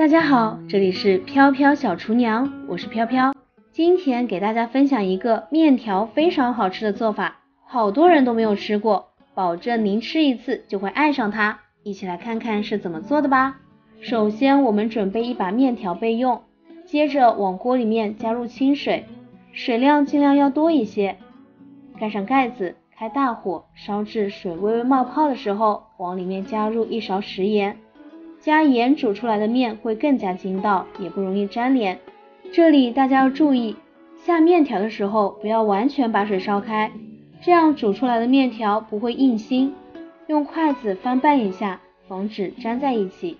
大家好，这里是飘飘小厨娘，我是飘飘。今天给大家分享一个面条非常好吃的做法，好多人都没有吃过，保证您吃一次就会爱上它。一起来看看是怎么做的吧。首先，我们准备一把面条备用，接着往锅里面加入清水，水量尽量要多一些，盖上盖子，开大火烧至水微微冒泡的时候，往里面加入一勺食盐。加盐煮出来的面会更加筋道，也不容易粘连。这里大家要注意，下面条的时候不要完全把水烧开，这样煮出来的面条不会硬心。用筷子翻拌一下，防止粘在一起。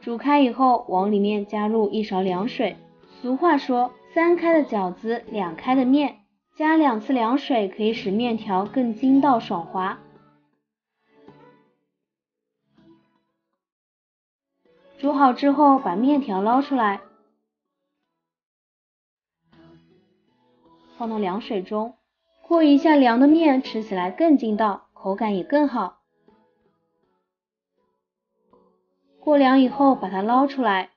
煮开以后，往里面加入一勺凉水。俗话说，三开的饺子，两开的面。加两次凉水可以使面条更筋道爽滑。煮好之后，把面条捞出来，放到凉水中过一下凉的面，吃起来更筋道，口感也更好。过凉以后，把它捞出来，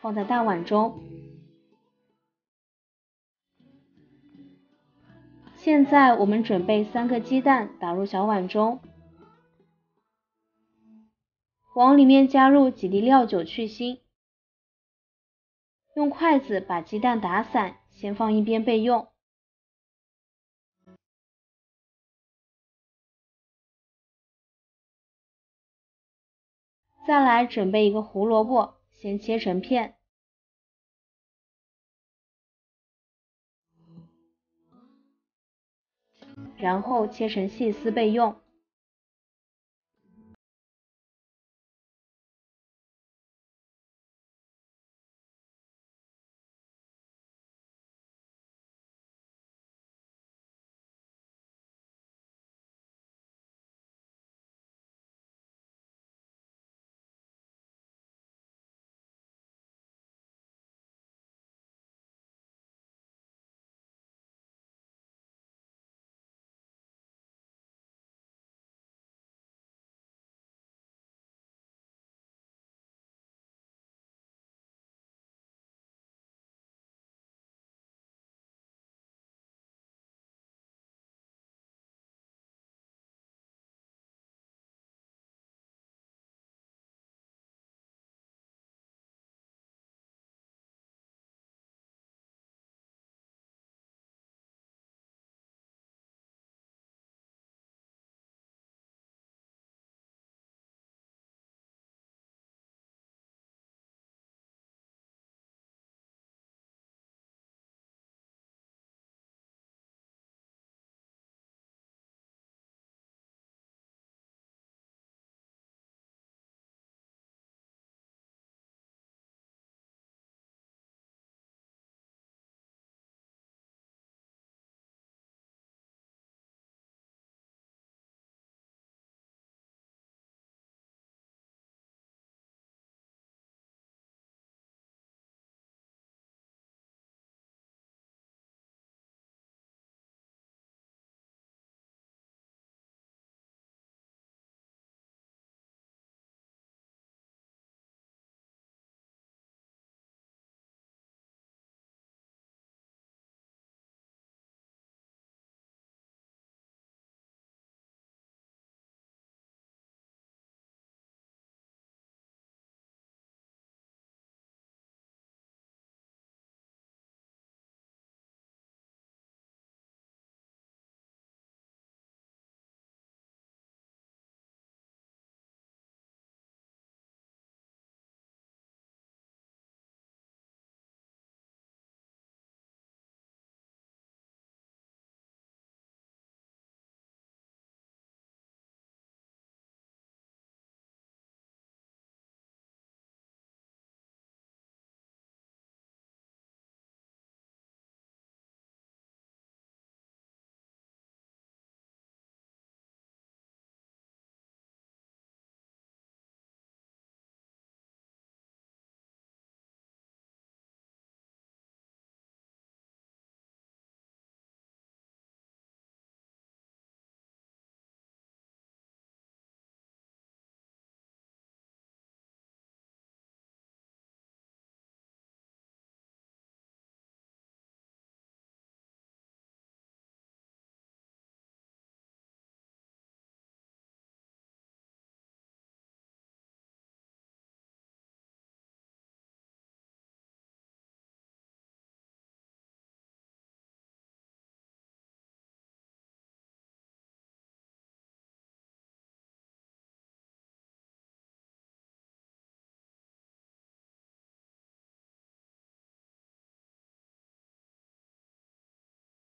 放在大碗中。现在我们准备三个鸡蛋，打入小碗中，往里面加入几滴料酒去腥，用筷子把鸡蛋打散，先放一边备用。再来准备一个胡萝卜，先切成片。然后切成细丝备用。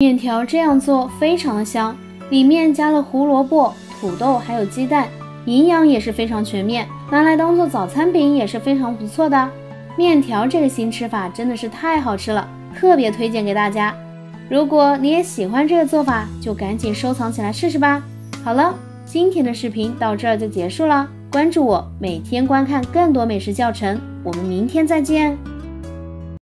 面条这样做非常的香，里面加了胡萝卜、土豆还有鸡蛋，营养也是非常全面，拿来当做早餐饼也是非常不错的。面条这个新吃法真的是太好吃了，特别推荐给大家。如果你也喜欢这个做法，就赶紧收藏起来试试吧。好了，今天的视频到这儿就结束了，关注我，每天观看更多美食教程，我们明天再见。